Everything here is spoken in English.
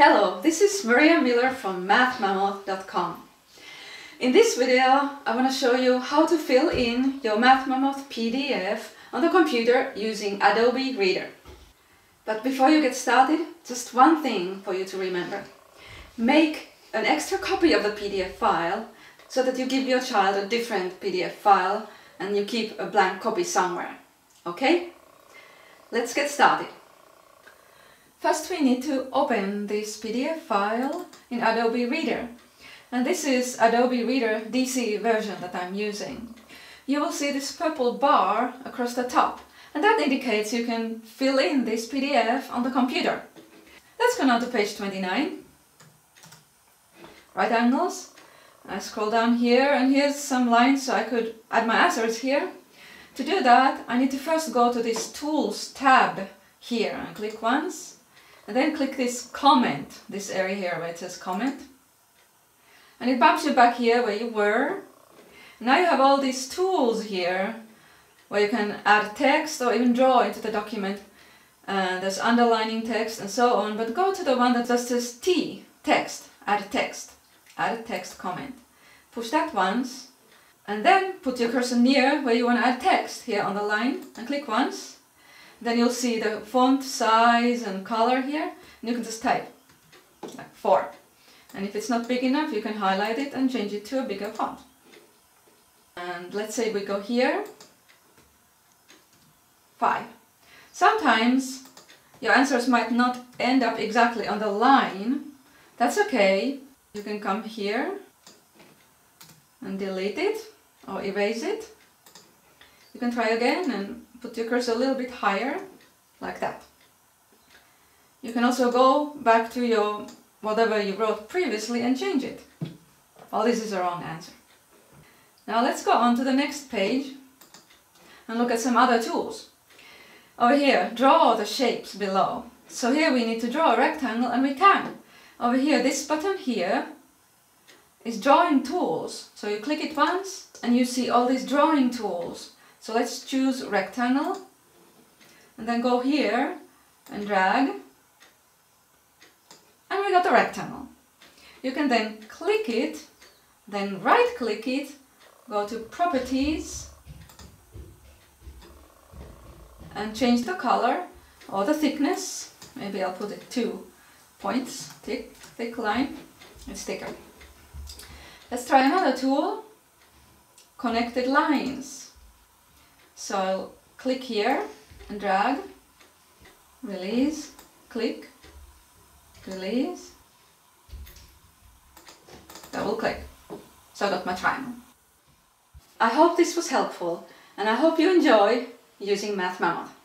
Hello, this is Maria Miller from MathMammoth.com. In this video, I want to show you how to fill in your MathMammoth PDF on the computer using Adobe Reader. But before you get started, just one thing for you to remember. Make an extra copy of the PDF file so that you give your child a different PDF file and you keep a blank copy somewhere. Okay? Let's get started. First we need to open this PDF file in Adobe Reader. And this is Adobe Reader DC version that I'm using. You will see this purple bar across the top and that indicates you can fill in this PDF on the computer. Let's go now to page 29. Right angles. I scroll down here and here's some lines so I could add my answers here. To do that, I need to first go to this Tools tab here and click once. And then click this comment, this area here where it says comment. And it bumps you back here where you were. Now you have all these tools here where you can add text or even draw into the document. And there's underlining text and so on, but go to the one that just says T, text, add text, add text comment. Push that once and then put your cursor near where you want to add text here on the line and click once. Then you'll see the font size and color here. And you can just type like 4. And if it's not big enough, you can highlight it and change it to a bigger font. And let's say we go here, 5. Sometimes your answers might not end up exactly on the line. That's okay. You can come here and delete it or erase it. You can try again and put your cursor a little bit higher, like that. You can also go back to your whatever you wrote previously and change it. Well, this is a wrong answer. Now let's go on to the next page and look at some other tools. Over here, draw the shapes below. So here we need to draw a rectangle and we can. Over here, this button here is drawing tools. So you click it once and you see all these drawing tools. So let's choose rectangle and then go here and drag and we got a rectangle. You can then click it, then right click it, go to properties and change the color or the thickness. Maybe I'll put it two points, thick, thick line, and thicker. Let's try another tool, connected lines. So I'll click here and drag, release, click, release, double click. So I got my triangle. I hope this was helpful and I hope you enjoy using MathMammoth.